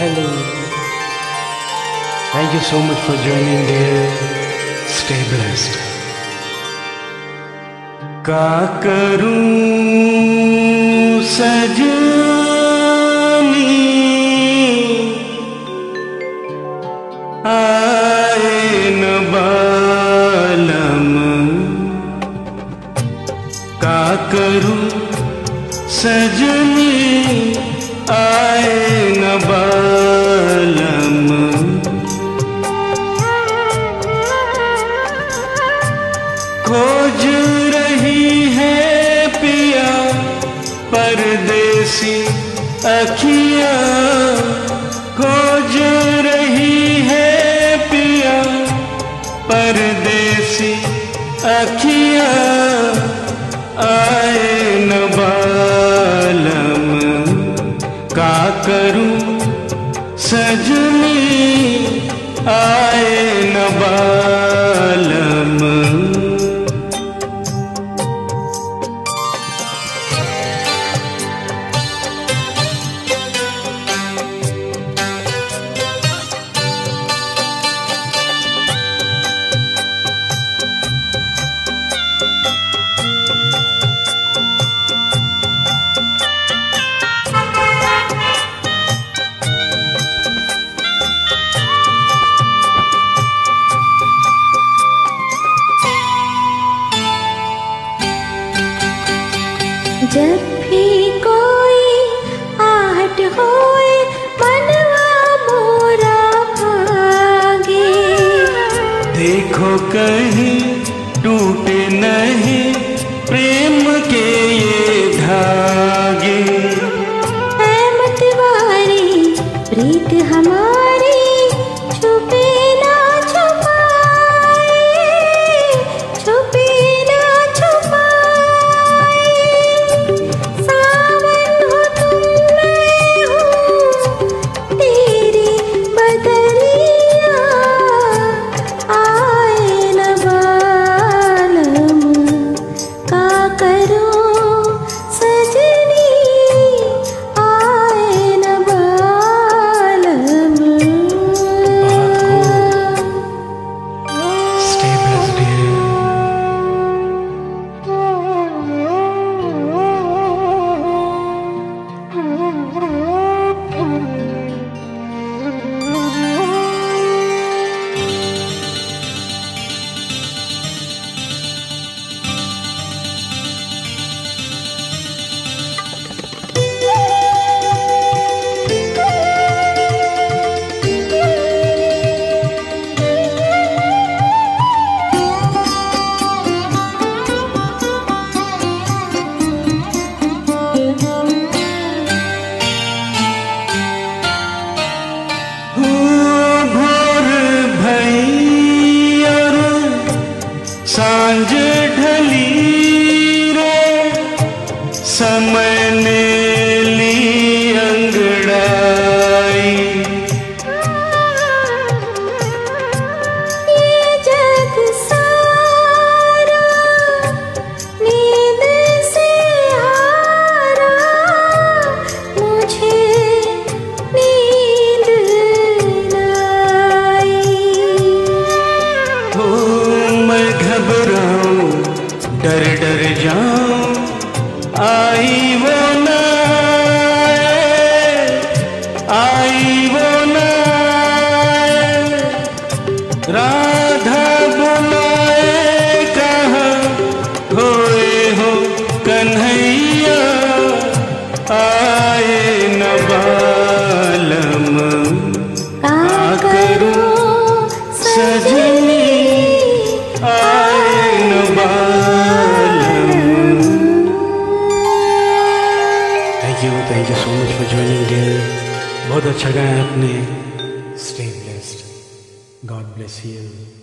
hello. Thank you so much for joining, dear. Stay blessed. का करूँ सजनी आए बालम का करूँ सजनी आए न रही है पिया परदेसी अखिया। खोज रही है पिया परदेसी अखिया। आए न बालम। करूँ सजनी आए न जब भी कोई आहट होए मनवा मोरा भागे। देखो कहीं टूटे नहीं प्रेम के ये धागे। मतवारी प्रीत हमारी सांझ ढली जाऊँ। आई वो ना आई वो ना राधा बुलाए कहाँ होए हो कन्हैया। मच फॉर बहुत अच्छा गाया आपने। Stay blessed God bless you